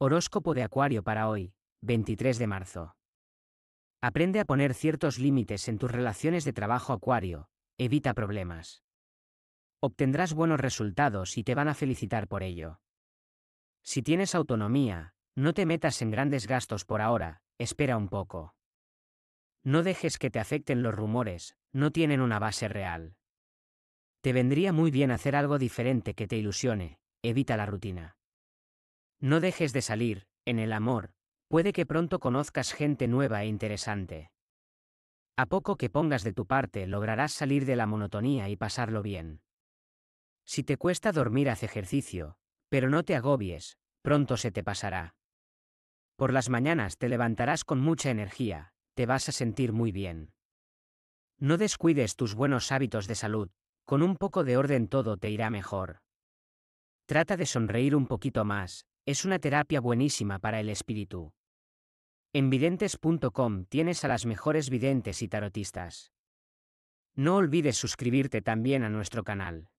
Horóscopo de Acuario para hoy, 23 de marzo. Aprende a poner ciertos límites en tus relaciones de trabajo Acuario, evita problemas. Obtendrás buenos resultados y te van a felicitar por ello. Si tienes autonomía, no te metas en grandes gastos por ahora, espera un poco. No dejes que te afecten los rumores, no tienen una base real. Te vendría muy bien hacer algo diferente que te ilusione, evita la rutina. No dejes de salir, en el amor, puede que pronto conozcas gente nueva e interesante. A poco que pongas de tu parte lograrás salir de la monotonía y pasarlo bien. Si te cuesta dormir haz ejercicio, pero no te agobies, pronto se te pasará. Por las mañanas te levantarás con mucha energía, te vas a sentir muy bien. No descuides tus buenos hábitos de salud, con un poco de orden todo te irá mejor. Trata de sonreír un poquito más, es una terapia buenísima para el espíritu. En videntes.com tienes a las mejores videntes y tarotistas. No olvides suscribirte también a nuestro canal.